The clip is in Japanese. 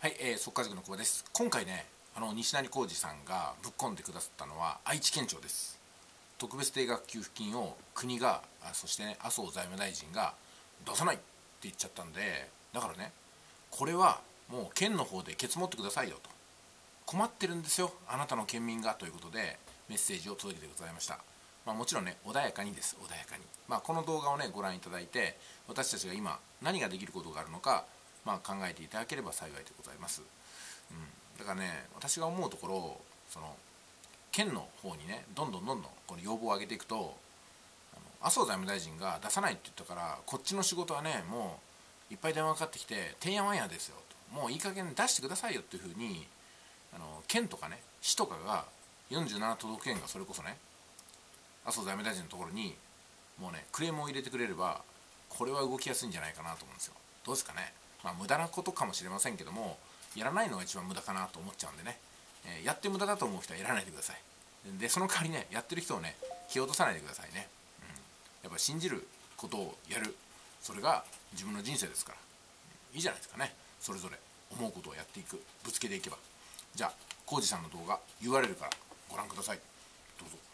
はい、えー、速稼塾の久保です。今回ねあの西成浩二さんがぶっ込んでくださったのは愛知県庁です。特別定額給付金を国がそしてね麻生財務大臣が出さないって言っちゃったんでだからねこれはもう県の方でケツ持ってくださいよと。困ってるんですよあなたの県民がということでメッセージを届けてございました。まあ、もちろんね穏やかにです穏やかに、まあ、この動画をねご覧いただいて私たちが今何ができることがあるのかまあ、考えていただければ幸いでございます、うん、だからね私が思うところその県の方にねどんどんどんどんこの要望を上げていくと麻生財務大臣が出さないって言ったからこっちの仕事はねもういっぱい電話かかってきててんやわんやですよと。もういい加減出してくださいよっていうふうにあの県とかね市とかが47都道府県がそれこそね麻生財務大臣のところにもうねクレームを入れてくれればこれは動きやすいんじゃないかなと思うんですよ。どうですかね？まあ、無駄なことかもしれませんけどもやらないのが一番無駄かなと思っちゃうんでね、えー、やって無駄だと思う人はやらないでください。でその代わりねやってる人をね蹴落とさないでくださいね、うん、やっぱ信じることをやる。それが自分の人生ですから。いいじゃないですかね。それぞれ思うことをやっていく。ぶつけていけば。じゃあ浩二さんの動画 URL からご覧ください。どうぞ。